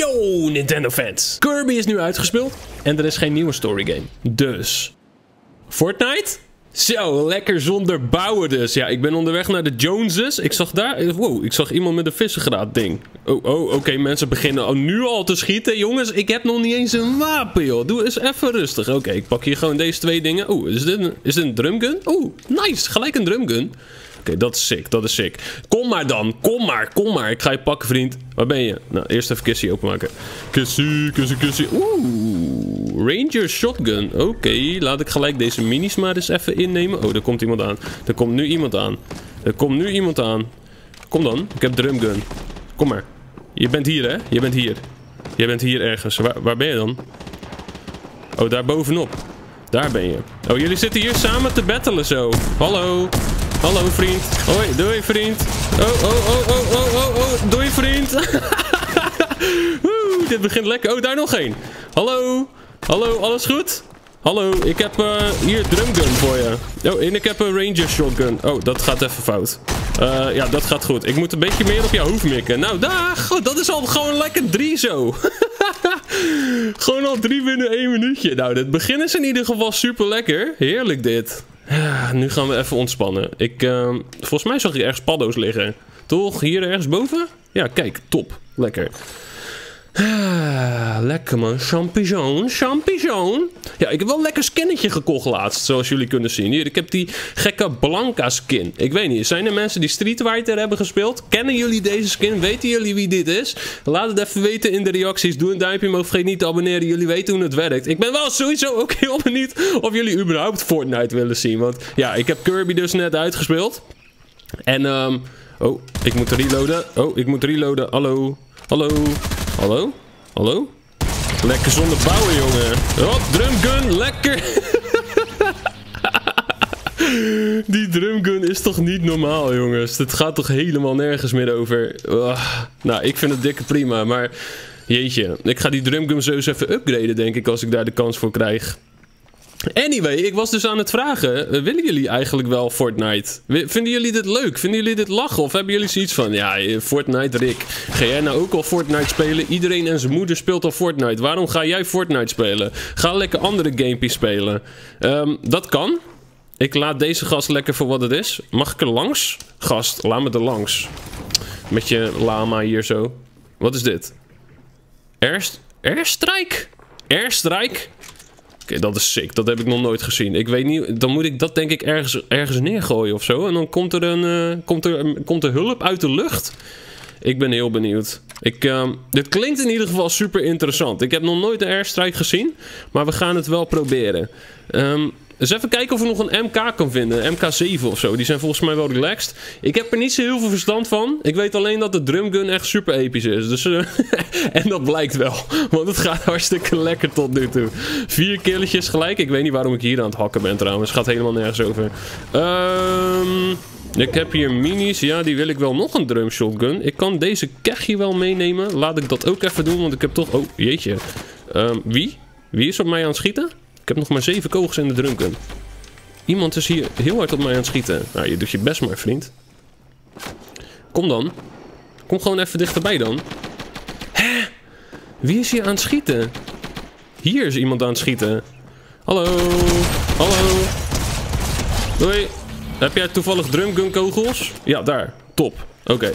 Yo, Nintendo fans. Kirby is nu uitgespeeld en er is geen nieuwe story game. Dus, Fortnite? Zo, lekker zonder bouwen dus. Ja, ik ben onderweg naar de Joneses. Ik zag daar... Wow, ik zag iemand met een vissengraad ding. Oh, oh oké, mensen beginnen nu al te schieten. Jongens, ik heb nog niet eens een wapen, joh. Doe eens even rustig. Oké, ik pak hier gewoon deze twee dingen. Oeh, is dit een, is een drumgun? Oeh, nice. Gelijk een drumgun. Dat is sick, dat is sick. Kom maar dan, kom maar, kom maar. Ik ga je pakken, vriend. Waar ben je? Nou, eerst even kissie openmaken. Kissie, kissie, kissie. Oeh, Ranger Shotgun. Oké, laat ik gelijk deze minis maar eens even innemen. Oh, er komt iemand aan. Er komt nu iemand aan. Er komt nu iemand aan. Kom dan, ik heb drumgun. Kom maar. Je bent hier, hè? Je bent hier. Je bent hier ergens. Waar, waar ben je dan? Oh, daar bovenop. Daar ben je. Oh, jullie zitten hier samen te battelen zo. Hallo. Hallo vriend. Hoi, doei vriend. Oh, oh, oh, oh, oh, oh, oh. Doei vriend. Woe, dit begint lekker. Oh, daar nog één. Hallo. Hallo, alles goed? Hallo, ik heb uh, hier drumgun voor je. Oh, en ik heb een ranger shotgun. Oh, dat gaat even fout. Uh, ja, dat gaat goed. Ik moet een beetje meer op jouw hoofd mikken. Nou, dag. Dat is al gewoon lekker drie zo. gewoon al drie binnen één minuutje. Nou, het begin is in ieder geval super lekker. Heerlijk dit. Nu gaan we even ontspannen. Ik, uh, volgens mij zag ik ergens paddo's liggen. Toch? Hier ergens boven? Ja, kijk. Top. Lekker. Ah, lekker man. Champignon, champignon. Ja, ik heb wel een lekker skinnetje gekocht laatst, zoals jullie kunnen zien. Hier, ik heb die gekke Blanca skin. Ik weet niet, zijn er mensen die Street Fighter hebben gespeeld? Kennen jullie deze skin? Weten jullie wie dit is? Laat het even weten in de reacties. Doe een duimpje omhoog, vergeet niet te abonneren. Jullie weten hoe het werkt. Ik ben wel sowieso ook heel benieuwd of jullie überhaupt Fortnite willen zien. Want ja, ik heb Kirby dus net uitgespeeld. En, um, oh, ik moet reloaden. Oh, ik moet reloaden. Hallo, hallo. Hallo? Hallo? Lekker zonder bouwen, jongen. Oh, drumgun, lekker. Die drumgun is toch niet normaal, jongens. Het gaat toch helemaal nergens meer over. nou, ik vind het dikke prima, maar... Jeetje, ik ga die drumgun zo eens even upgraden, denk ik, als ik daar de kans voor krijg. Anyway, ik was dus aan het vragen, eh, willen jullie eigenlijk wel Fortnite? Vinden jullie dit leuk? Vinden jullie dit lachen? Of hebben jullie zoiets van, ja, eh, Fortnite Rick, ga jij nou ook al Fortnite spelen? Iedereen en zijn moeder speelt al Fortnite. Waarom ga jij Fortnite spelen? Ga lekker andere gamepies spelen. Um, dat kan. Ik laat deze gast lekker voor wat het is. Mag ik er langs? Gast, laat me er langs. Met je lama hier zo. Wat is dit? Airst Airstrike? Airstrike? Dat is sick. Dat heb ik nog nooit gezien. Ik weet niet, dan moet ik dat denk ik ergens, ergens neergooien of zo. En dan komt er, een, uh, komt, er, komt er hulp uit de lucht. Ik ben heel benieuwd. Ik, uh, dit klinkt in ieder geval super interessant. Ik heb nog nooit een airstrike gezien, maar we gaan het wel proberen. Um, dus even kijken of we nog een MK kan vinden. MK7 of zo. Die zijn volgens mij wel relaxed. Ik heb er niet zo heel veel verstand van. Ik weet alleen dat de drumgun echt super episch is. Dus, uh, en dat blijkt wel. Want het gaat hartstikke lekker tot nu toe. Vier killetjes gelijk. Ik weet niet waarom ik hier aan het hakken ben trouwens. Het gaat helemaal nergens over. Um, ik heb hier minis. Ja, die wil ik wel nog een drum shotgun. Ik kan deze kegje wel meenemen. Laat ik dat ook even doen. Want ik heb toch... Oh, jeetje. Um, wie? Wie is op mij aan het schieten? Ik heb nog maar zeven kogels in de drunken. Iemand is hier heel hard op mij aan het schieten. Nou, je doet je best maar, vriend. Kom dan. Kom gewoon even dichterbij dan. Hè? Wie is hier aan het schieten? Hier is iemand aan het schieten. Hallo. Hallo. Doei. Heb jij toevallig drumgun kogels? Ja, daar. Top. Oké.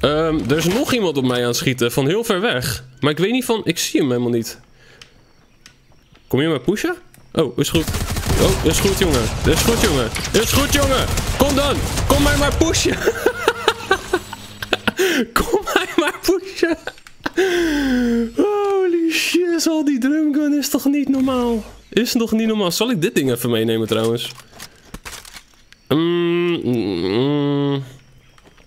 Um, er is nog iemand op mij aan het schieten. Van heel ver weg. Maar ik weet niet van... Ik zie hem helemaal niet. Kom je maar pushen? Oh, is goed. Oh, is goed, jongen. Is goed, jongen. Is goed, jongen. Kom dan. Kom mij maar pushen. Kom mij maar pushen. Holy shit, al die drumgun is toch niet normaal? Is nog niet normaal. Zal ik dit ding even meenemen trouwens? Mm, mm,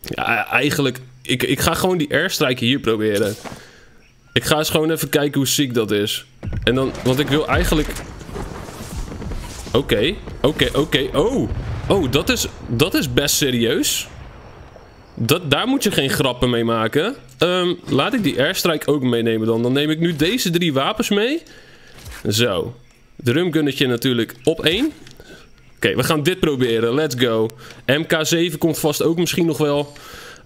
ja, eigenlijk... Ik, ik ga gewoon die airstrike hier proberen. Ik ga eens gewoon even kijken hoe ziek dat is. En dan, want ik wil eigenlijk... Oké, oké, oké. Oh, oh, dat is, dat is best serieus. Dat, daar moet je geen grappen mee maken. Um, laat ik die airstrike ook meenemen dan. Dan neem ik nu deze drie wapens mee. Zo. Drumgunnetje natuurlijk op één. Oké, we gaan dit proberen. Let's go. MK7 komt vast ook misschien nog wel.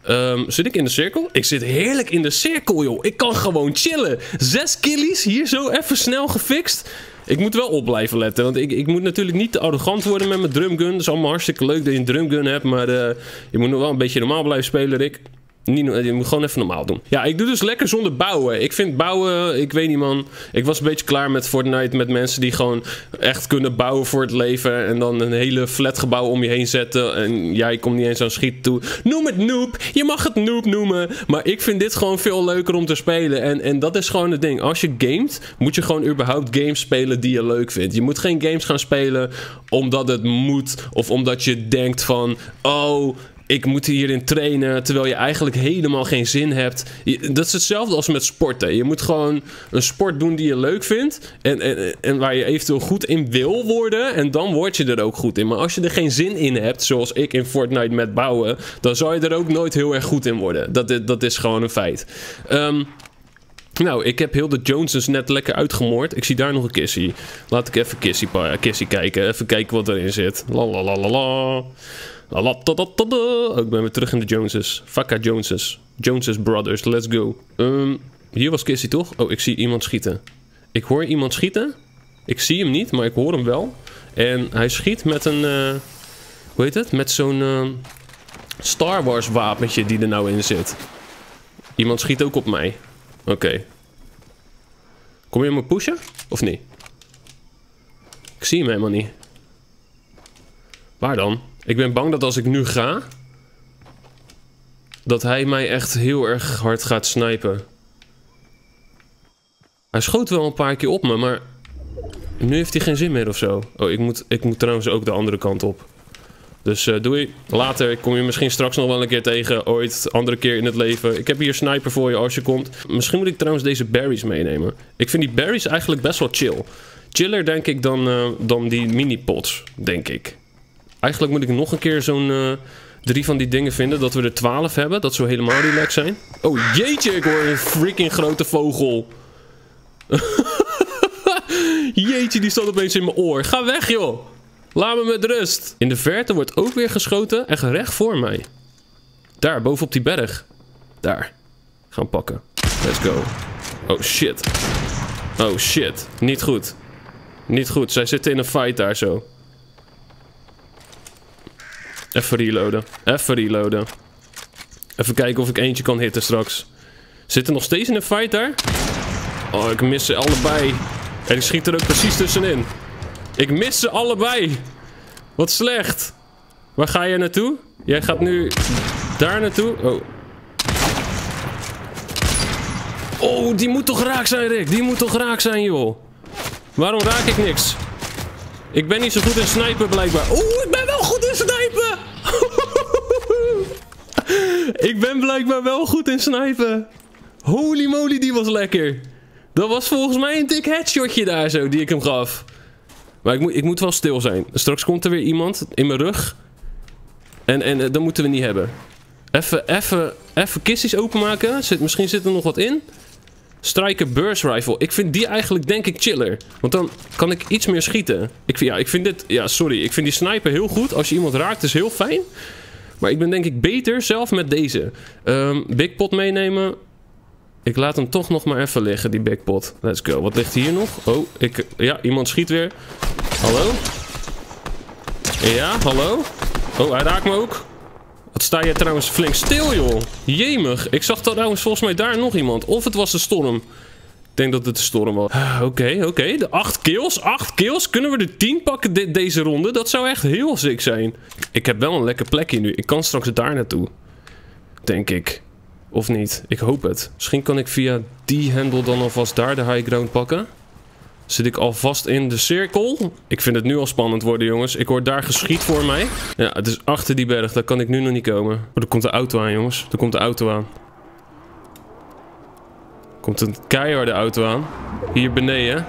Ehm, zit ik in de cirkel? Ik zit heerlijk in de cirkel, joh. Ik kan gewoon chillen. Zes killies, hier zo even snel gefixt. Ik moet wel op blijven letten, want ik, ik moet natuurlijk niet te arrogant worden met mijn drumgun. Het is allemaal hartstikke leuk dat je een drumgun hebt, maar uh, je moet nog wel een beetje normaal blijven spelen, Rick. Niet, je moet gewoon even normaal doen. Ja, ik doe dus lekker zonder bouwen. Ik vind bouwen, ik weet niet man. Ik was een beetje klaar met Fortnite met mensen die gewoon echt kunnen bouwen voor het leven. En dan een hele flatgebouw om je heen zetten. En jij komt niet eens aan schieten toe. Noem het noob. Je mag het noob noemen. Maar ik vind dit gewoon veel leuker om te spelen. En, en dat is gewoon het ding. Als je gamet, moet je gewoon überhaupt games spelen die je leuk vindt. Je moet geen games gaan spelen omdat het moet. Of omdat je denkt van, oh ik moet hierin trainen, terwijl je eigenlijk helemaal geen zin hebt. Dat is hetzelfde als met sporten. Je moet gewoon een sport doen die je leuk vindt en, en, en waar je eventueel goed in wil worden en dan word je er ook goed in. Maar als je er geen zin in hebt, zoals ik in Fortnite met bouwen, dan zal je er ook nooit heel erg goed in worden. Dat, dat is gewoon een feit. Um, nou, ik heb heel de Joneses net lekker uitgemoord. Ik zie daar nog een kissie. Laat ik even kissie, kissie kijken. Even kijken wat erin zit. La. Ik ben weer terug in de Joneses. Fakka Joneses. Joneses Brothers, let's go. Um, hier was Kissy toch? Oh, ik zie iemand schieten. Ik hoor iemand schieten. Ik zie hem niet, maar ik hoor hem wel. En hij schiet met een... Uh, hoe heet het? Met zo'n uh, Star Wars wapentje die er nou in zit. Iemand schiet ook op mij. Oké. Kom je me pushen? Of niet? Ik zie hem helemaal niet. Waar dan? Ik ben bang dat als ik nu ga... Dat hij mij echt heel erg hard gaat snipen. Hij schoot wel een paar keer op me, maar... Nu heeft hij geen zin meer of zo. Oh, ik moet, ik moet trouwens ook de andere kant op. Dus uh, doei. Later kom je misschien straks nog wel een keer tegen. Ooit, andere keer in het leven. Ik heb hier sniper voor je als je komt. Misschien moet ik trouwens deze berries meenemen. Ik vind die berries eigenlijk best wel chill. Chiller denk ik dan, uh, dan die mini pots, denk ik. Eigenlijk moet ik nog een keer zo'n uh, drie van die dingen vinden. Dat we er twaalf hebben. Dat zou helemaal relaxed zijn. Oh jeetje, ik hoor een freaking grote vogel. jeetje, die staat opeens in mijn oor. Ga weg joh. Laat me met rust. In de verte wordt ook weer geschoten. Echt recht voor mij. Daar, bovenop die berg. Daar. Gaan pakken. Let's go. Oh shit. Oh shit. Niet goed. Niet goed. Zij zitten in een fight daar zo. Even reloaden. Even reloaden. Even kijken of ik eentje kan hitten straks. Zitten nog steeds in een fight daar? Oh, ik mis ze allebei. En ik schiet er ook precies tussenin. Ik mis ze allebei. Wat slecht. Waar ga jij naartoe? Jij gaat nu daar naartoe. Oh. Oh, die moet toch raak zijn, Rick? Die moet toch raak zijn, joh? Waarom raak ik niks? Ik ben niet zo goed in snipen, blijkbaar. Oeh, ik ben wel goed in snipen! ik ben blijkbaar wel goed in snipen. Holy moly, die was lekker. Dat was volgens mij een dik headshotje daar zo, die ik hem gaf. Maar ik moet, ik moet wel stil zijn. Straks komt er weer iemand in mijn rug. En, en uh, dat moeten we niet hebben. Even, even, even kistjes openmaken. Zit, misschien zit er nog wat in. Striker Burst Rifle. Ik vind die eigenlijk denk ik chiller. Want dan kan ik iets meer schieten. Ik vind, ja, ik vind dit... Ja, sorry. Ik vind die sniper heel goed. Als je iemand raakt is heel fijn. Maar ik ben denk ik beter zelf met deze. Um, big pot meenemen. Ik laat hem toch nog maar even liggen, die big pot. Let's go. Wat ligt hier nog? Oh, ik... Ja, iemand schiet weer. Hallo? Ja, hallo? Oh, hij raakt me ook. Wat sta je trouwens flink stil, joh. Jemig. Ik zag trouwens volgens mij daar nog iemand. Of het was de storm. Ik denk dat het de storm was. Ah, oké, oké. De acht kills. Acht kills. Kunnen we de tien pakken deze ronde? Dat zou echt heel sick zijn. Ik heb wel een lekker plekje nu. Ik kan straks daar naartoe. Denk ik. Of niet? Ik hoop het. Misschien kan ik via die hendel dan alvast daar de high ground pakken. Zit ik alvast in de cirkel? Ik vind het nu al spannend worden, jongens. Ik hoor daar geschiet voor mij. Ja, het is achter die berg. Daar kan ik nu nog niet komen. Oh, er komt de auto aan, jongens. Er komt de auto aan. Er komt een keiharde auto aan. Hier beneden.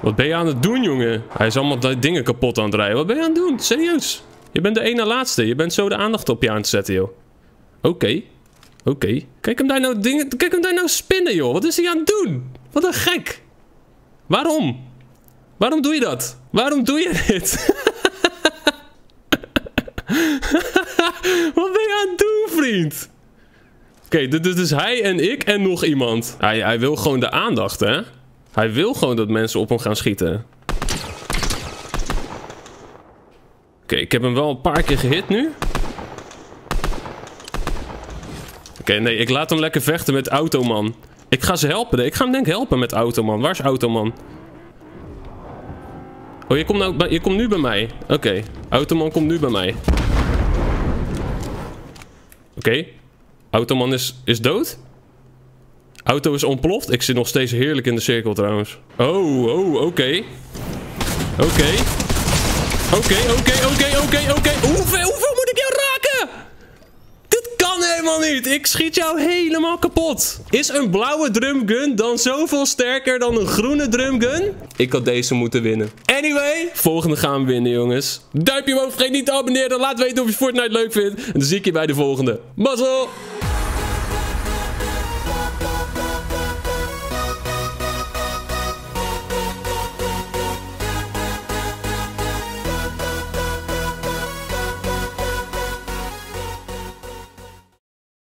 Wat ben je aan het doen, jongen? Hij is allemaal dingen kapot aan het rijden. Wat ben je aan het doen? Serieus? Je bent de ene laatste. Je bent zo de aandacht op je aan het zetten, joh. Oké. Oké. Kijk hem daar nou dingen. Kijk hem daar nou spinnen, joh. Wat is hij aan het doen? Wat een gek. Waarom? Waarom doe je dat? Waarom doe je dit? Wat ben je aan het doen, vriend. Oké, dit, is hij en ik en nog iemand. Hij, hij wil gewoon de aandacht, hè? Hij wil gewoon dat mensen op hem gaan schieten. Oké, ik heb hem wel een paar keer gehit nu. Oké, nee, ik laat hem lekker vechten met Automan. Ga ze helpen. Ik ga hem denk helpen met Automan. Waar is Automan? Oh, je komt, nou, je komt nu bij mij. Oké, Automan komt nu bij mij. Oké, Automan is, is dood? Auto is ontploft. Ik zit nog steeds heerlijk in de cirkel trouwens. Oh, oh, oké. Oké. Oké, oké, oké, oké, oké. Hoeveel, hoeveel moet ik jou raken? Dit kan helemaal niet. Ik schiet jou helemaal kapot. Is een blauwe drumgun dan zoveel sterker dan een groene drumgun? Ik had deze moeten winnen. Anyway, volgende gaan we winnen, jongens. Duimpje omhoog, vergeet niet te abonneren. Laat weten of je Fortnite leuk vindt. En dan zie ik je bij de volgende. Mazzel!